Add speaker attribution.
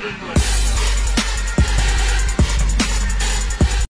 Speaker 1: Yeah.